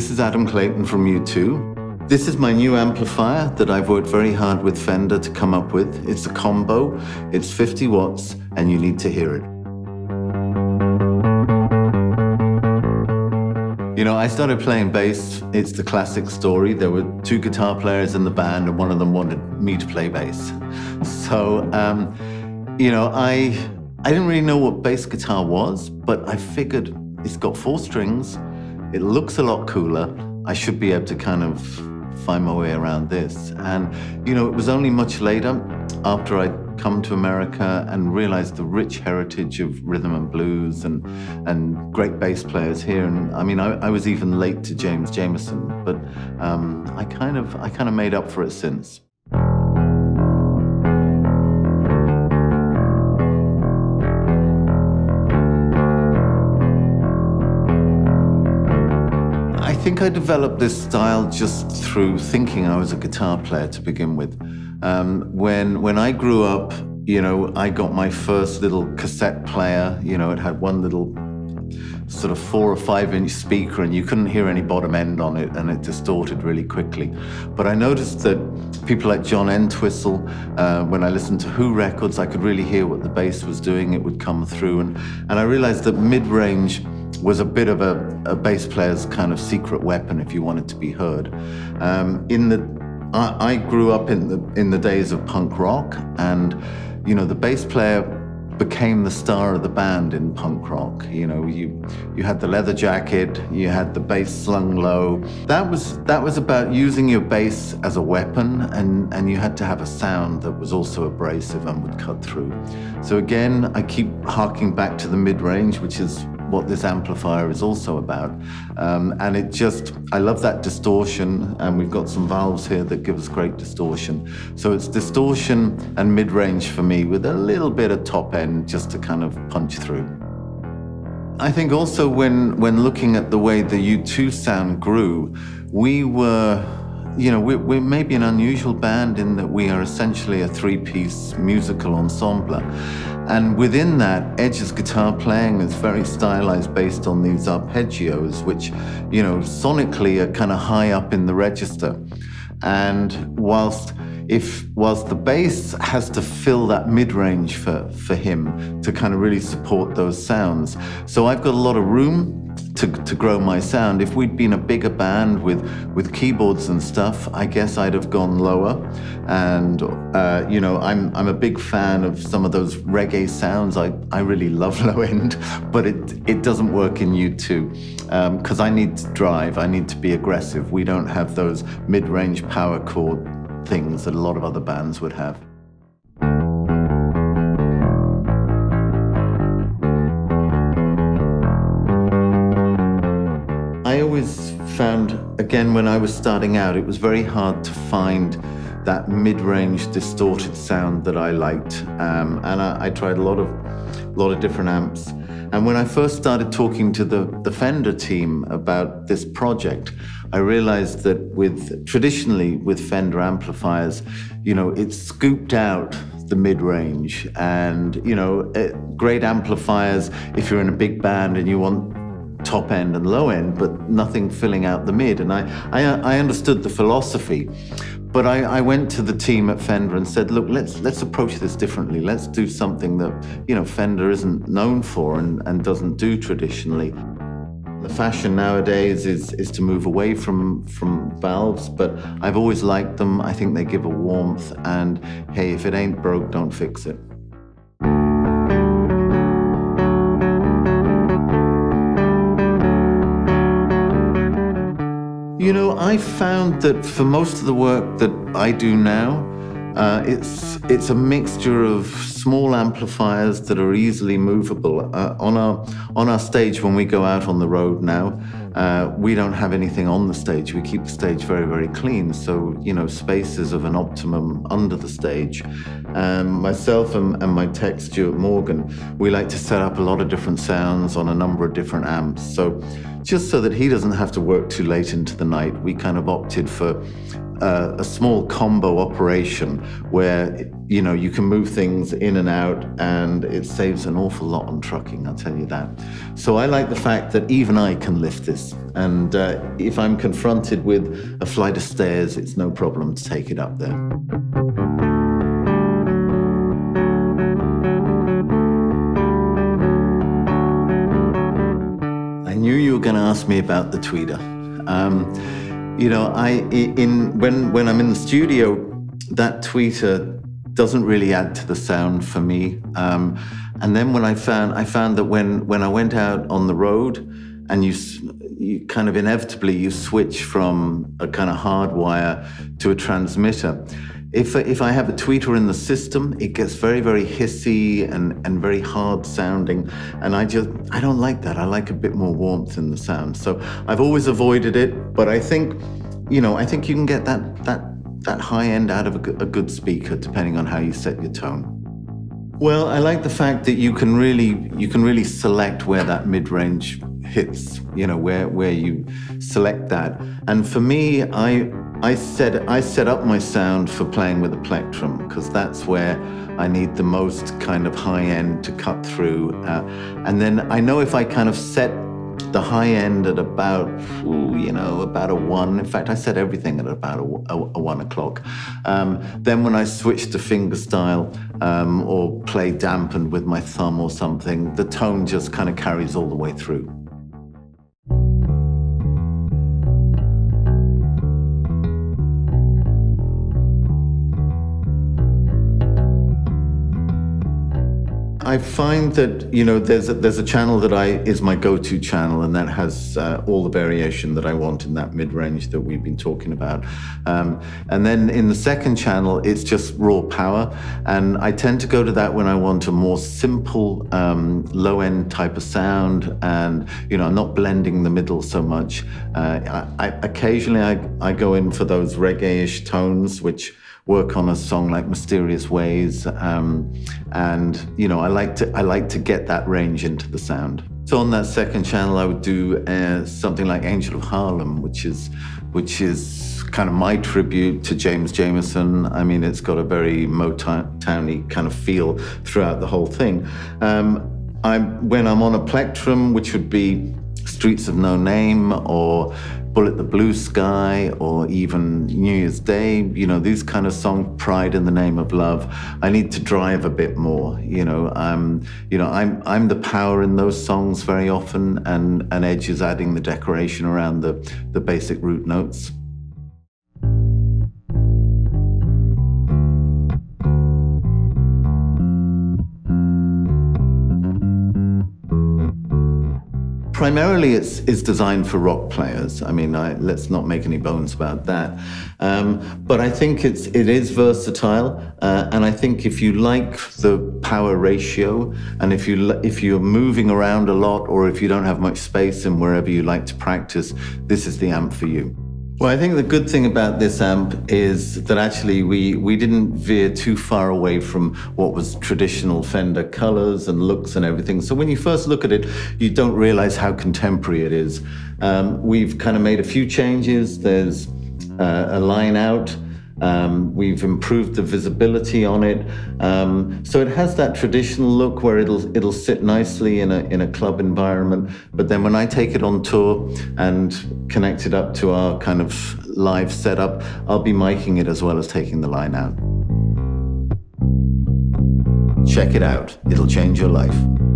Adam Clayton from U2. This is my new amplifier that I've worked very hard with Fender to come up with. It's a combo, it's 50 watts, and you need to hear it. You know, I started playing bass. It's the classic story. There were two guitar players in the band, and one of them wanted me to play bass. So, um, you know, I I didn't really know what bass guitar was, but I figured it's got four strings. It looks a lot cooler. I should be able to kind of find my way around this. And, you know, it was only much later after I'd come to America and realized the rich heritage of rhythm and blues and, and great bass players here. And I mean, I, I was even late to James Jamerson, but um, I kind of, I kind of made up for it since. I developed this style just through thinking I was a guitar player to begin with. Um, when when I grew up, you know, I got my first little cassette player. You know, it had one little sort of four or five inch speaker and you couldn't hear any bottom end on it and it distorted really quickly. But I noticed that people like John Entwistle, uh, when I listened to Who records, I could really hear what the bass was doing. It would come through. And, and I realized that mid range was a bit of a, a bass player's kind of secret weapon if you wanted to be heard. Um, in the, I, I grew up in the in the days of punk rock, and you know the bass player became the star of the band in punk rock. You know, you you had the leather jacket, you had the bass slung low. That was that was about using your bass as a weapon, and and you had to have a sound that was also abrasive and would cut through. So again, I keep harking back to the mid range, which is what this amplifier is also about. Um, and it just, I love that distortion, and we've got some valves here that give us great distortion. So it's distortion and mid range for me with a little bit of top end just to kind of punch through. I think also when, when looking at the way the U2 sound grew, we were you know, we're, we're, maybe an unusual band in that we are essentially a three piece musical ensemble. And within that, Edge's guitar playing is very stylized based on these arpeggios, which, you know, sonically are kind of high up in the register. And whilst if whilst the bass has to fill that mid-range for, for him to kind of really support those sounds. So I've got a lot of room to, to grow my sound. If we'd been a bigger band with, with keyboards and stuff, I guess I'd have gone lower. And, uh, you know, I'm, I'm a big fan of some of those reggae sounds. I, I really love low end, but it, it doesn't work in U2 because um, I need to drive, I need to be aggressive. We don't have those mid range power chord things that a lot of other bands would have. Again, when I was starting out, it was very hard to find that mid-range distorted sound that I liked. Um, and I, I, tried a lot of, lot of different amps. And when I first started talking to the, the Fender team about this project, I realized that with traditionally with Fender amplifiers, you know, it's scooped out the mid-range and you know eh, great amplifiers if you're in a big band and you want top end and low end, but nothing filling out the mid. And I, I, I understood the philosophy, but I, I, went to the team at Fender and said, look, let's let's approach this differently. Let's do something that you know Fender isn't known for and, and doesn't do traditionally. The fashion nowadays is is to move away from from valves, but I've always liked them. I think they give a warmth, and hey, if it ain't broke, don't fix it. You know, I found that for most of the work that I do now, uh, it's it's a mixture of small amplifiers that are easily movable. Uh, on our on our stage when we go out on the road now, uh, we don't have anything on the stage. We keep the stage very very clean. So you know, spaces of an optimum under the stage. Um, myself and, and my tech Stuart Morgan, we like to set up a lot of different sounds on a number of different amps. So just so that he doesn't have to work too late into the night, we kind of opted for a, a, small combo operation where you know you can move things in and out, and it saves an awful lot on trucking. I'll tell you that. So I like the fact that even I can lift this, and uh, if I'm confronted with a flight of stairs, it's no problem to take it up there. I knew you were going to ask me about the tweeter. Um, you know, I in when when I'm in the studio, that tweeter doesn't really add to the sound for me. Um, and then when I found I found that when when I went out on the road, and you you kind of inevitably you switch from a kind of hard wire to a transmitter. If, if I have a tweeter in the system, it gets very, very hissy and, and very hard sounding. And I just, I don't like that. I like a bit more warmth in the sound. So I've always avoided it, but I think, you know, I think you can get that, that, that high end out of a, a good speaker, depending on how you set your tone. Well, I like the fact that you can really, you can really select where that mid-range hits, you know, where, where you select that. And for me, I, I set I set up my sound for playing with a plectrum because that's where I need the most kind of high end to cut through, uh, and then I know if I kind of set the high end at about ooh, you know about a one. In fact, I set everything at about a, a, a one o'clock. Um, then when I switch to fingerstyle um, or play dampened with my thumb or something, the tone just kind of carries all the way through. I find that you know there's a, there's a channel that I is my go-to channel, and that has uh, all the variation that I want in that mid-range that we've been talking about. Um, and then in the second channel, it's just raw power, and I tend to go to that when I want a more simple, um, low-end type of sound, and you know I'm not blending the middle so much. Uh, I, I, occasionally I, I go in for those reggae-ish tones, which work on a song like Mysterious Ways. Um, and, you know, I like to I like to get that range into the sound. So on that second channel, I would do uh, something like Angel of Harlem, which is which is kind of my tribute to James Jamerson. I mean, it's got a very Motowny kind of feel throughout the whole thing. Um, I'm, when I'm on a plectrum, which would be Streets Have No Name or Bullet the Blue Sky or even New Year's Day, you know, these kind of songs, Pride in the Name of Love, I need to drive a bit more, you know. Um, you know, I'm I'm the power in those songs very often and, and Edge is adding the decoration around the, the basic root notes. Primarily it's, it's designed for rock players. I mean, I, let's not make any bones about that. Um, but I think it's, it is versatile. Uh, and I think if you like the power ratio and if, you, if you're moving around a lot or if you don't have much space and wherever you like to practice, this is the amp for you. Well, I think the good thing about this amp is that actually we, we didn't veer too far away from what was traditional Fender colors and looks and everything. So when you first look at it, you don't realize how contemporary it is. Um, we've kind of made a few changes. There's uh, a line out. Um, we've improved the visibility on it, um, so it has that traditional look where it'll it'll sit nicely in a in a club environment. But then when I take it on tour and connect it up to our kind of live setup, I'll be miking it as well as taking the line out. Check it out; it'll change your life.